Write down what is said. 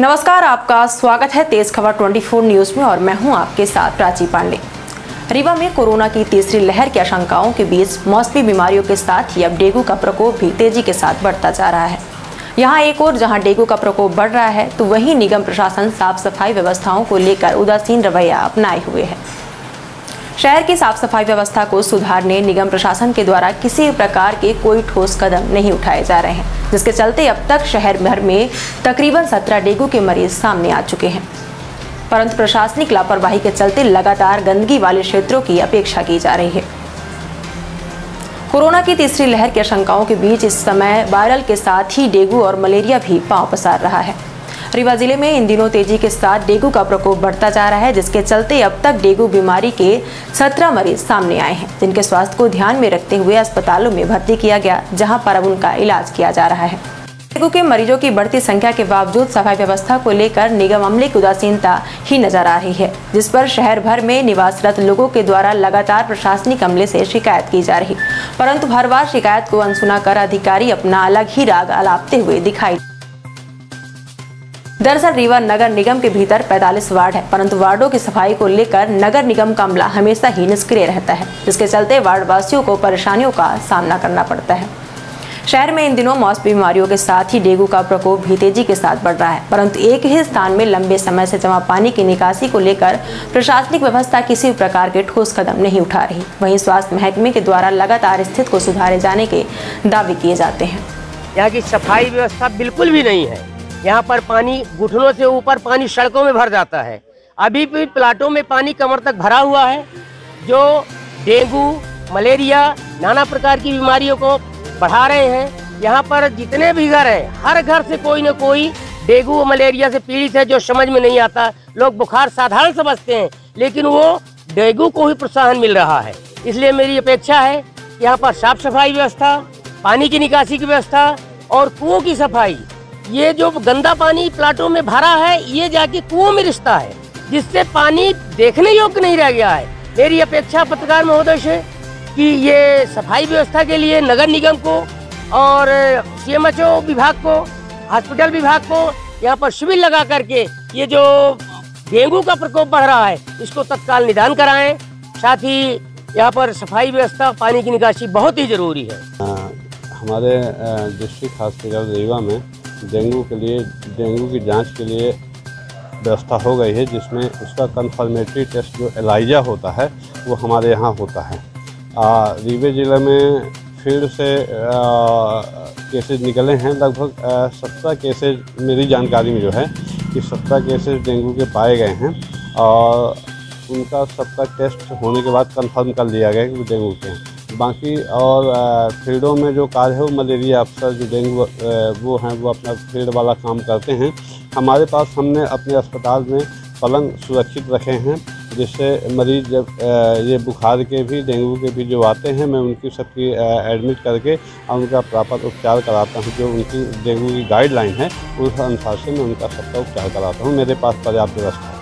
नमस्कार, आपका स्वागत है तेज खबर 24 न्यूज़ में और मैं हूँ आपके साथ प्राची पांडे। रीवा में कोरोना की तीसरी लहर की आशंकाओं के बीच मौसमी बीमारियों के साथ ही अब डेंगू का प्रकोप भी तेज़ी के साथ बढ़ता जा रहा है। यहाँ एक और जहाँ डेंगू का प्रकोप बढ़ रहा है तो वहीं निगम प्रशासन साफ़ सफ़ाई व्यवस्थाओं को लेकर उदासीन रवैया अपनाए हुए है। शहर की साफ़ सफ़ाई व्यवस्था को सुधारने निगम प्रशासन के द्वारा किसी प्रकार के कोई ठोस कदम नहीं उठाए जा रहे हैं। जिसके चलते अब तक शहर भर में तकरीबन सत्रह डेंगू के मरीज़ सामने आ चुके हैं। परंतु प्रशासनिक लापरवाही के चलते लगातार गंदगी वाले क्षेत्रों की अपेक्षा की जा रही है। कोरोना की तीसरी लहर की आशंकाओं के बीच इस समय वायरल के साथ ही डेंगू और मलेरिया भी पाँव पसार रहा है। रीवा ज़िले में इन दिनों तेज़ी के साथ डेंगू का प्रकोप बढ़ता जा रहा है, जिसके चलते अब तक डेंगू बीमारी के 17 मरीज़ सामने आए हैं। जिनके स्वास्थ्य को ध्यान में रखते हुए अस्पतालों में भर्ती किया गया, जहाँ पर अब उनका इलाज किया जा रहा है। डेंगू के मरीजों की बढ़ती संख्या के बावजूद सफ़ाई व्यवस्था को लेकर निगम अमले की उदासीनता ही नज़र आ रही है, जिस पर शहर भर में निवासरत लोगों के द्वारा लगातार प्रशासनिक अमले से शिकायत की जा रही। परंतु हर बार शिकायत को अनसुना कर अधिकारी अपना अलग ही राग अलापते हुए दिखाई दरअसल रीवा नगर निगम के भीतर 45 वार्ड है, परंतु वार्डों की सफ़ाई को लेकर नगर निगम का अमला हमेशा ही निष्क्रिय रहता है, जिसके चलते वार्ड वासियों को परेशानियों का सामना करना पड़ता है। शहर में इन दिनों मौसमी बीमारियों के साथ ही डेंगू का प्रकोप भी तेज़ी के साथ बढ़ रहा है, परंतु एक ही स्थान में लंबे समय से जमा पानी की निकासी को लेकर प्रशासनिक व्यवस्था किसी भी प्रकार के ठोस कदम नहीं उठा रही। वहीं स्वास्थ्य महकमे के द्वारा लगातार स्थिति को सुधारे जाने के दावे किए जाते हैं। यहाँ की सफ़ाई व्यवस्था बिल्कुल भी नहीं है। यहाँ पर पानी घुटनों से ऊपर पानी सड़कों में भर जाता है। अभी भी प्लाटों में पानी कमर तक भरा हुआ है, जो डेंगू, मलेरिया, नाना प्रकार की बीमारियों को बढ़ा रहे हैं। यहाँ पर जितने भी घर हैं, हर घर से कोई न कोई डेंगू मलेरिया से पीड़ित है, जो समझ में नहीं आता। लोग बुखार साधारण समझते हैं, लेकिन वो डेंगू को ही प्रोत्साहन मिल रहा है। इसलिए मेरी अपेक्षा है यहाँ पर साफ़ सफ़ाई व्यवस्था, पानी की निकासी की व्यवस्था और कुओं की सफ़ाई ये जो गंदा पानी प्लाटों में भरा है ये जाके कुओं में रिश्ता है जिससे पानी देखने योग्य नहीं रह गया है। मेरी अपेक्षा पत्रकार महोदय से कि ये सफ़ाई व्यवस्था के लिए नगर निगम को और सीएमएचओ विभाग को हॉस्पिटल विभाग को यहाँ पर शिविर लगा करके ये जो डेंगू का प्रकोप बढ़ रहा है इसको तत्काल निदान कराएँ। साथ ही यहाँ पर सफ़ाई व्यवस्था पानी की निकासी बहुत ही ज़रूरी है। आ, हमारे डिस्ट्रिक्ट हॉस्पिटल रीवा में डेंगू के लिए, डेंगू की जाँच के लिए व्यवस्था हो गई है, जिसमें उसका कन्फर्मेटरी टेस्ट जो एलाइजा होता है, वो हमारे यहाँ होता है। रीवे ज़िले में फ़ील्ड से केसेज निकले हैं, लगभग सत्रह केसेज मेरी जानकारी में जो है कि सत्रह केसेज डेंगू के पाए गए हैं, और उनका सबका टेस्ट होने के बाद कंफर्म कर लिया गया कि डेंगू के हैं। बाकी और फील्डों में जो कार्य है वो मलेरिया अफसर, जो डेंगू वो हैं, वो अपना फ़ील्ड वाला काम करते हैं। हमारे पास हमने अपने अस्पताल में पलंग सुरक्षित रखे हैं, जिससे मरीज़ जब ये बुखार के भी, डेंगू के भी जो आते हैं, मैं उनकी सबकी एडमिट करके और उनका प्रॉपर उपचार कराता हूँ, जो उनकी डेंगू की गाइडलाइन है, उस अनुसार से मैं उनका सबका उपचार कराता हूँ। मेरे पास पर्याप्त व्यवस्था